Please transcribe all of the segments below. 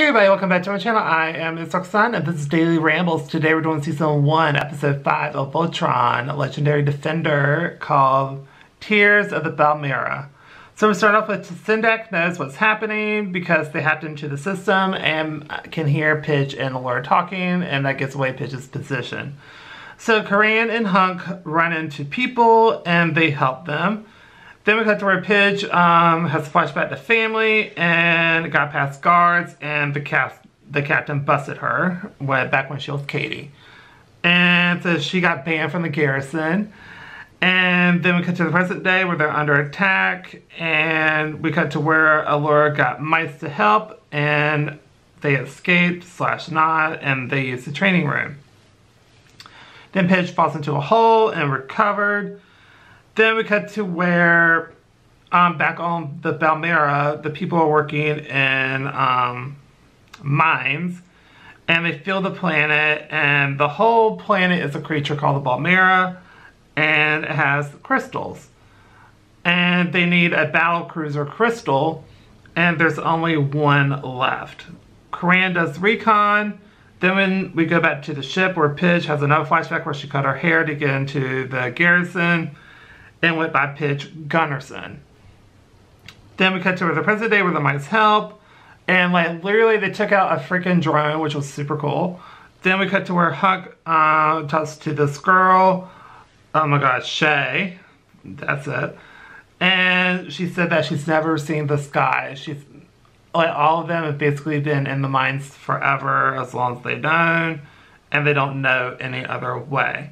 Hey everybody, welcome back to my channel. I am Roxanne and this is Daily Rambles. Today we're doing season 1, episode 5 of Voltron, legendary defender called Tears of the Balmera. So we start off with Sendak knows what's happening because they hacked into the system and can hear Pidge and Allura talking and that gets away Pidge's position. So Coran and Hunk run into people and they help them. Then we cut to where Pidge um, has a flashback to family and got past guards and the cast the captain busted her when, back when she was Katie. And so she got banned from the garrison. And then we cut to the present day where they're under attack. And we cut to where Allura got mice to help. And they escaped slash not. And they used the training room. Then Pidge falls into a hole and recovered. Then we cut to where um, back on the Balmera, the people are working in um, mines and they fill the planet and the whole planet is a creature called the Balmera and it has crystals. And they need a battle cruiser crystal and there's only one left. Coran does recon. Then when we go back to the ship where Pidge has another flashback where she cut her hair to get into the garrison and went by Pidge Gunderson. Then we cut to where the present day with the mice help. And like literally they took out a freaking drone, which was super cool. Then we cut to where Hunk uh, talks to this girl. Oh my god, Shay. That's it. And she said that she's never seen the sky. She's like all of them have basically been in the mines forever as long as they've known. And they don't know any other way.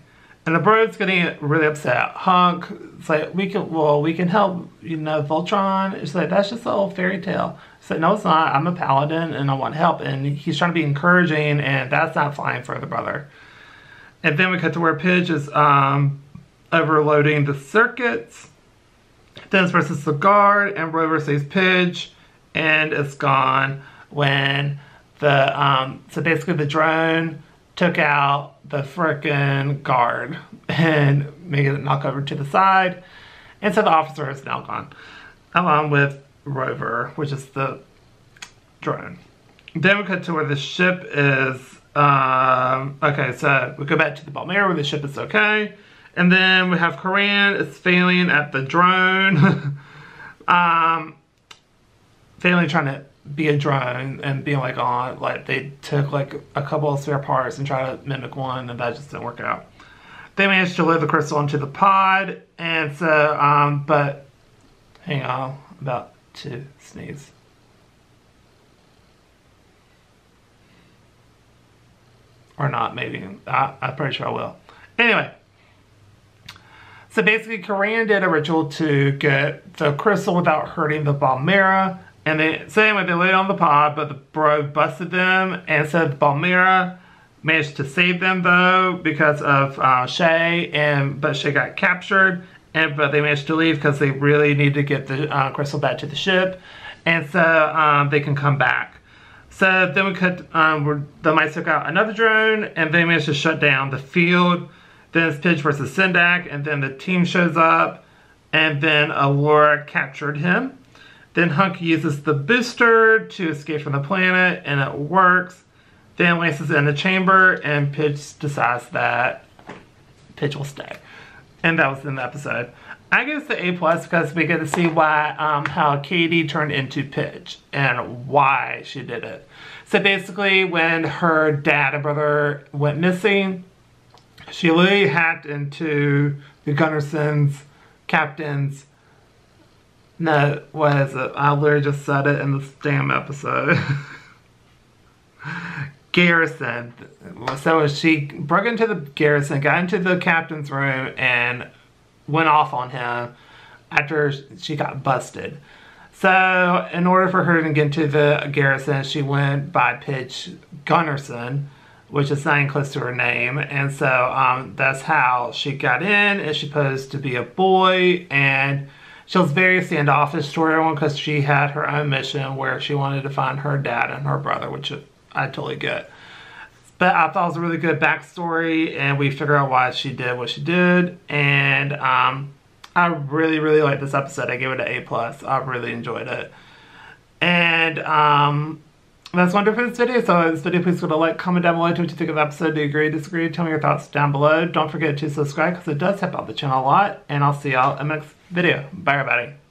And the bird's getting really upset. Hunk, it's like, we can, well, we can help, you know, Voltron. It's like, that's just an old fairy tale. It's like, no, it's not. I'm a paladin and I want help. And he's trying to be encouraging and that's not for the brother. And then we cut to where Pidge is um, overloading the circuits. It's versus the guard and Rover saves Pidge and it's gone when the, um, so basically the drone took out the frickin' guard and made it knock over to the side. And so the officer is now gone, along with Rover, which is the drone. Then we cut to where the ship is. Um, okay, so we go back to the Balmera where the ship is okay. And then we have Coran is failing at the drone. um, failing trying to be a drone and being like on oh, like they took like a couple of spare parts and try to mimic one and that just didn't work out. They managed to load the crystal into the pod and so um but hang on about to sneeze. Or not, maybe. I, I'm pretty sure I will. Anyway, so basically, Coran did a ritual to get the crystal without hurting the Balmera. And they same way they laid on the pod, but the bro busted them and said Balmera managed to save them though because of uh, Shay, and but Shay got captured, and but they managed to leave because they really need to get the uh, crystal back to the ship, and so um, they can come back. So then we cut, um, the mice took out another drone, and they managed to shut down the field. Then it's Pidge versus Sendak, and then the team shows up, and then Allura captured him. Then Hunk uses the booster to escape from the planet, and it works. Then Lance is in the chamber, and Pidge decides that Pidge will stay. And that was in the episode. I give the A plus because we get to see why um, how Katie turned into Pidge and why she did it. So basically, when her dad and brother went missing, she literally hacked into the Gunderson's captain's no, what is it? I literally just said it in this damn episode. garrison. So she broke into the garrison, got into the captain's room, and went off on him after she got busted. So in order for her to get into the garrison, she went by Pidge Gunderson, which is even close to her name. And so um, that's how she got in. And she posed to be a boy and she was very standoffish toward everyone because she had her own mission where she wanted to find her dad and her brother, which I totally get. But I thought it was a really good backstory, and we figure out why she did what she did. And um, I really, really liked this episode. I gave it an A plus. I really enjoyed it. And um, that's one for this video. So this video, please go a like, comment down below. Me what you think of the episode. Do you agree, disagree? Tell me your thoughts down below. Don't forget to subscribe because it does help out the channel a lot. And I'll see y'all in the next video. Bye, everybody.